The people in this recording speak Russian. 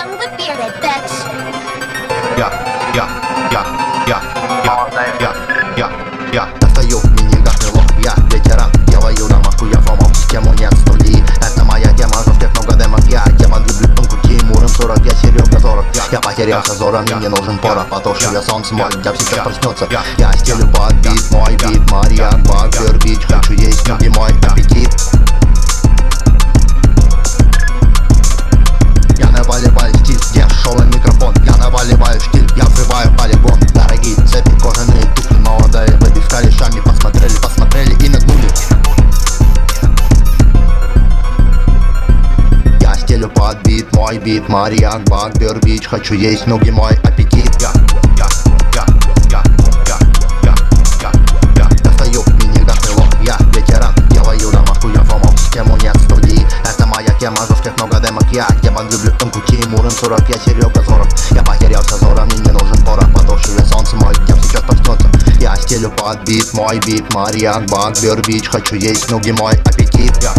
young but bearded, bitch. Я, я, я, я, я, я, я, я. Достаю мини-газ лох, я ветеран. Делаю домашку, я фомал систему, нет студии. Это моя тема, жестких много демок Я демон люблю тонку Тимуром 45, Серега 40 Я потерялся зором, мне не нужен порох. Потушили солнце, мой я сейчас проснется Я стелю под бит, мой бит Мария Я стелю под бит, мой бит Мария Багбер Бич Хочу есть ноги, мой аппетит Я, я, я, я, я, я, я, я Достаю мини-газ лох, я ветеран Делаю домашку, я фомал систему, нет студии Это моя тема, жестких много демок Я ебан люблю тонку Тимуром 40, я Серега 40 Я потерялся зором, мне не нужен порох Потушили солнце, мой дем сейчас проснется Я стелю под бит, мой бит Мария Багбер Бич Хочу есть ноги, мой аппетит Я,